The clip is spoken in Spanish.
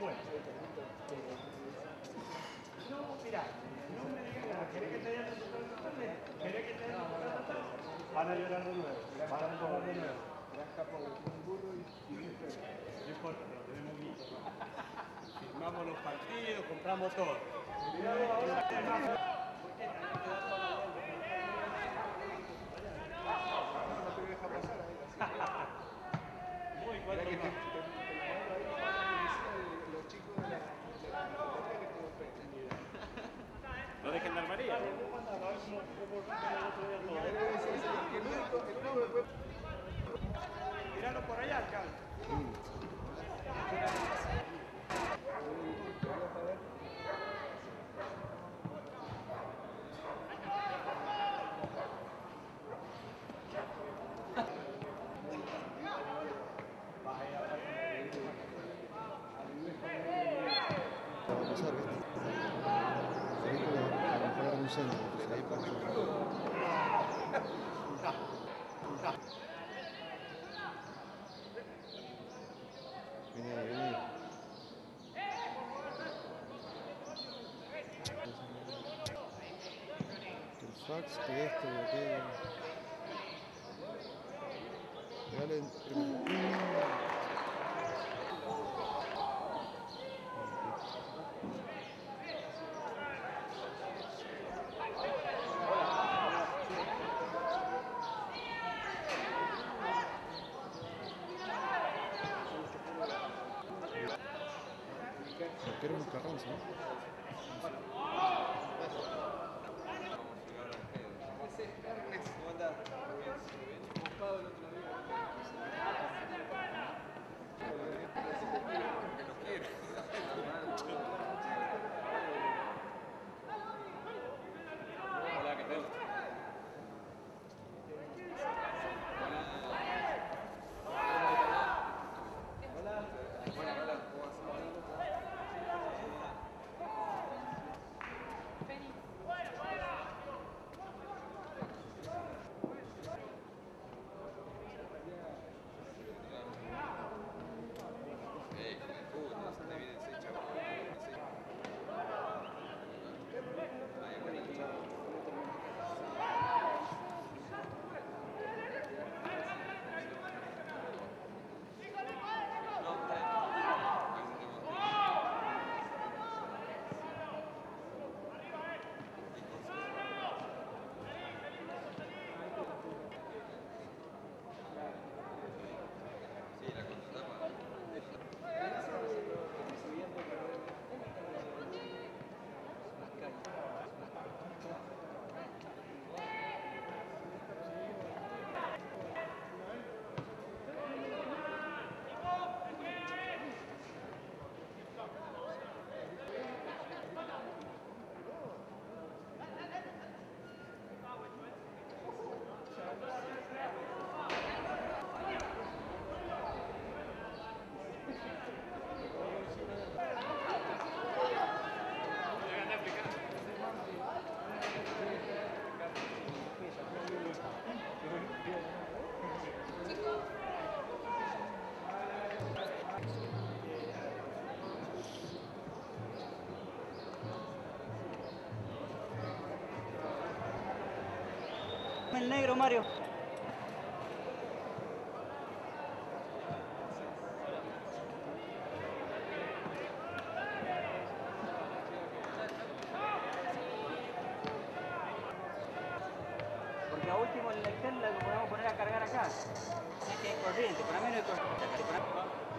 Bueno. No, mira, no me digan nada. ¿Querés que te haya resultado esta tarde? ¿Querés que te haya resultado esta tarde? Van a llorar de nuevo. Van a llorar de nuevo. No importa, pero tenemos guito. Firmamos los partidos, compramos todo. Centro, vení. Que el fax, que Arquero es un ¿no? Negro, Mario. Porque a último el Excel lo podemos poner a cargar acá. Es que es corriente, para mí no es corriente.